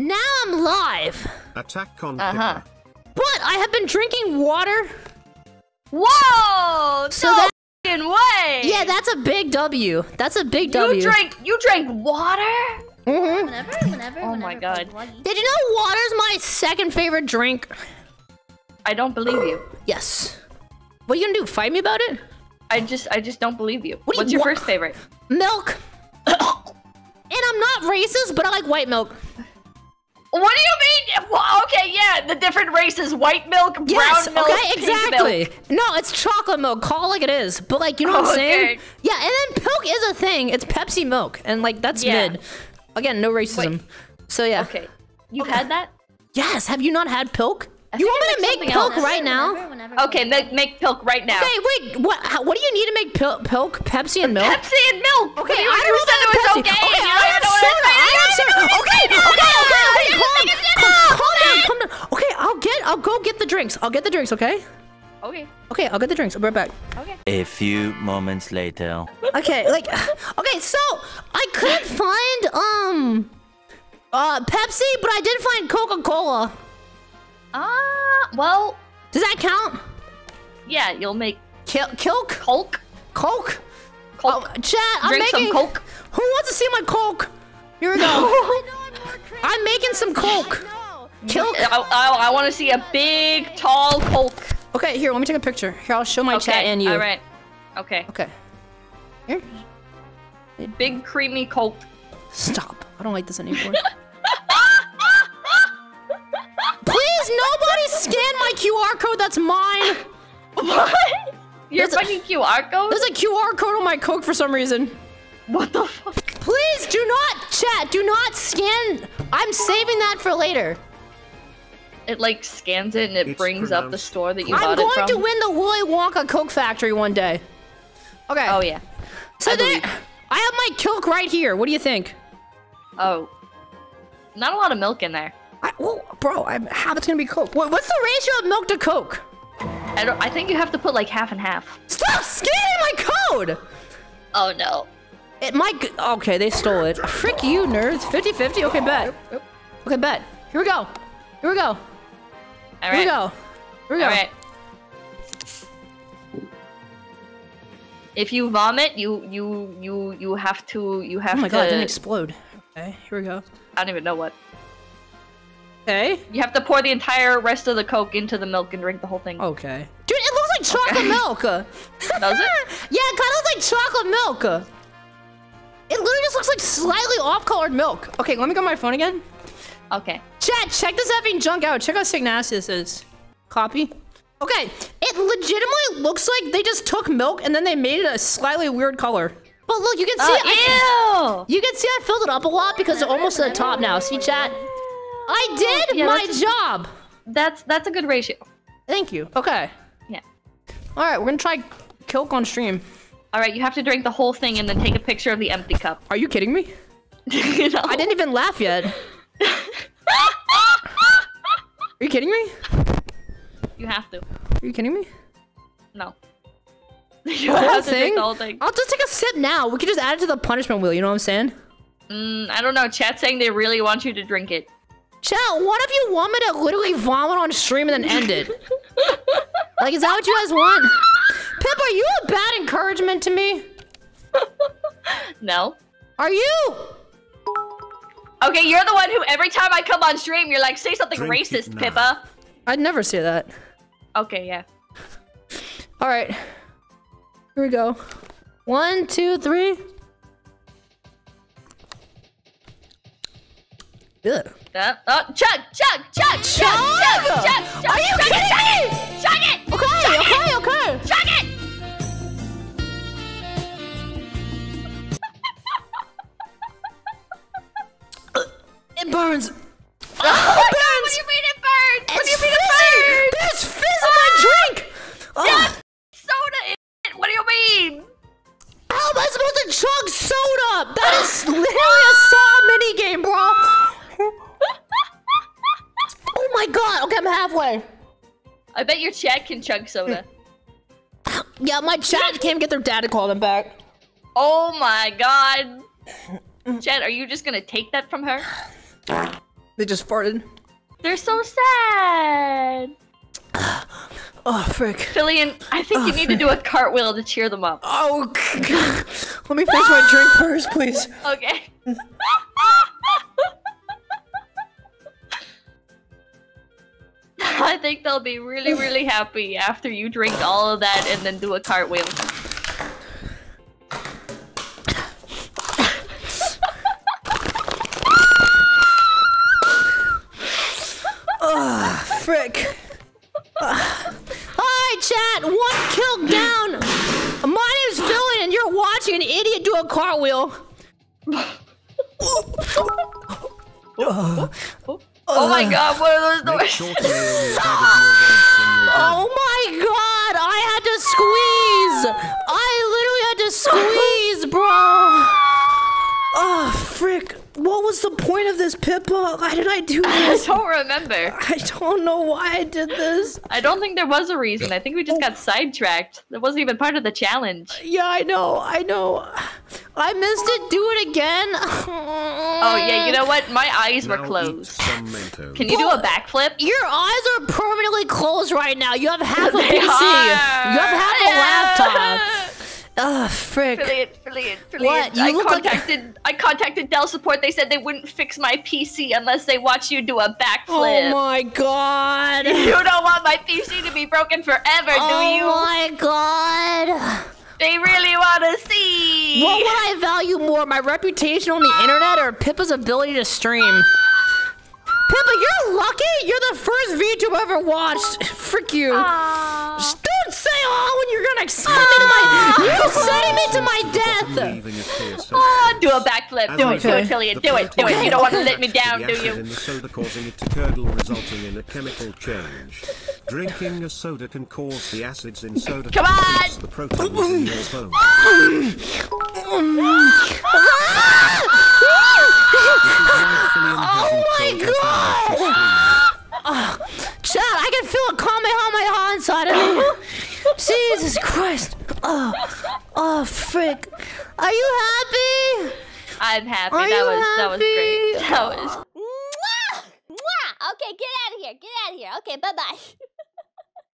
Now I'm live. Attack on Uh-huh. Pippa. But I have been drinking water. Whoa! So no that- f***ing way! Yeah, that's a big W. That's a big you W. drank you drank water? Mhm. Whenever, whenever, Oh whenever. my God. Did you know water's my second favorite drink? I don't believe you. Yes. What are you gonna do? Fight me about it? I just I just don't believe you. What do you What's your wa- first favorite? Milk. and I'm not racist, but I like white milk. What do you mean? Well, okay, yeah, the different races: white milk, brown Yes, milk, okay, pink exactly. milk. No, it's chocolate milk. Call it like it is. But like, you know what I'm saying? Okay. Yeah, and then milk is a thing. It's Pepsi milk, and like that's Yeah. mid. Again, no racism. So yeah. Okay, you've had that? Yes. Have you not had pilk? I You want me to make something pilk else. right now? Whenever, whenever, Okay, make make pilk right now. Okay, wait. What? How, what do you need to make pil- pilk? Pepsi and milk? Pepsi and milk. Okay, you, I you don't know said it about was Pepsi. okay. Okay, and you I don't have know what soda. it's I have made soda. of. Okay, okay, okay, okay. You Calm, think it's calm, enough? calm down, calm down. Okay, I'll get. I'll go get the drinks. I'll get the drinks. Okay. Okay, Okay, I'll get the drinks. I'll be right back. okay. A few moments later. Okay, like, okay, so I couldn't find um, uh, Pepsi, but I did find Coca Cola. Ah, well, Does that count? yeah, you'll make Kil- Kilk? Coke. Coke? Coke. Oh, chat, I'm Drink some making. Coke. Who wants to see my Coke? Here we go. I I'm. I'm making some Coke. Kilk. I, I, I want to see a big, tall Coke. Okay, here, let me take a picture. Here, I'll show my okay, chat and you. all right. Okay, Okay. Here. big creamy Coke. Stop. I don't like this anymore. Please, nobody scan my QR code. That's mine. What? Your There's a- QR code? There's a QR code on my Coke for some reason. What the fuck? Please do not chat. Do not scan. I'm saving that for later. It like scans it and it It's brings up the store that you I'm bought it going to win the Willy Wonka Coke factory one day. Okay. Oh yeah. So I there. I have my Coke right here. What do you think? Oh. Not a lot of milk in there. I, well, bro, I'm, how it's gonna be Coke? What, what's the ratio of milk to Coke? I don't. I think you have to put like half and half. Stop scanning my code. Oh no. It might. Okay, they stole it. Frick you, nerds. 50-50? Okay, bet. Okay, bet. Here we go. Here we go. All Here we go. Here we go. All right. If you vomit, you you you you have to you have to. Oh my to. god, it didn't explode. Okay, here we go. I don't even know what. Okay. You have to pour the entire rest of the Coke into the milk and drink the whole thing. Okay. Dude, it looks like chocolate milk. Does it? Yeah, it kind of looks like chocolate milk. It literally just looks like slightly off-colored milk. Okay, let me go on my phone again. Okay. Chat, check this effing junk out. Check how sick nasty this is. Copy. Okay, it legitimately looks like they just took milk and then they made it a slightly weird color. But look, you can see oh, I, Oh, ew! you can see I filled it up a lot because it's almost to the top now. See, chat? I oh, did Yeah, my that's- job. That's that's a good ratio. Thank you. Okay. Yeah. All right, we're gonna try Kilk on stream. All right, you have to drink the whole thing and then take a picture of the empty cup. Are you kidding me? know? I didn't even laugh yet. Are you kidding me? You have to. Are you kidding me? No. You The whole have to drink thing? the whole thing. I'll just take a sip now. We could just add it to the punishment wheel. You know what I'm saying? Mm, I don't know. Chat's saying they really want you to drink it. Chat, what if you want me to literally vomit on stream and then end it? like, is that what you guys want? Pip, are you a bad encouragement to me? No. Are you? Okay, you're the one who every time I come on stream, you're like, say something Drink racist, now. Pippa. I'd never say that. Okay, yeah. All right. Here we go. One, two, three. Ugh. Uh, oh, chug, chug, chug, chug, chug, chug, chug, Are you chug kidding it, me? chug burns. Oh my god, what do you mean it burns? What do you mean it burns? There's fizz in my ah, drink. Ugh. Oh. Soda in it. What do you mean? How am I supposed to chug soda? That is literally a Saw minigame, bro. oh my god. Okay, I'm halfway. I bet your chat can chug soda. Yeah, my chat can't get their dad to call them back. Oh my god. Chat, are you just gonna take that from her? They just farted. They're so sad. Oh, frick. Filian, I think you oh, need to do a cartwheel to cheer them up. Oh, let me finish my drink first, please. Okay. I think they'll be really, really happy after you drink all of that and then do a cartwheel. Idiot cartwheel. Oh my god, what are those noises? sure to lower the head of your voice when you're done. Oh my god, I had to squeeze! I literally had to squeeze, bro! Oh, frick. What was the point of this, Pippa? Why did I do this? I don't remember. I don't know why I did this. I don't think there was a reason. I think we just oh. got sidetracked. That wasn't even part of the challenge. Yeah, I know, I know. I missed it. Do it again. Oh yeah, you know what? My eyes were Now eat closed. Can you do a backflip? Your eyes are permanently closed right now. You have half a PC. are. You have half a laptop. Ugh, frick. Affiliate, affiliate, affiliate. What? You I look like- contacted I contacted Dell support. They said they wouldn't fix my PC unless they watch you do a backflip. Oh my god. you don't want my PC to be broken forever, do oh you? oh my god. They really want to see. What would I value more, my reputation on the internet or Pippa's ability to stream? Pippa, you're lucky. You're the first VTube I ever watched. Frick you. Just don't say oh when you're gonna to my. You're sending me to my death. Leaving a clear soda. Ah, do a backflip. Do it, do Okay. it, affiliate. Do it, do it. You don't want to let me down, do you? the soda causing it to curdle, resulting in a chemical change. Drinking a soda can cause the acids in soda Come to on! increase the proteins in your bones. Ah! Ah! Oh my god! Ah! Chad, I can feel a Kamehameha inside of me. Jesus Christ. Oh, oh, frick. Are you happy? I'm happy. Are that you was that was great. That was oh. Mwah! Mwah! Okay, get out of here. Get out of here. Okay, bye bye.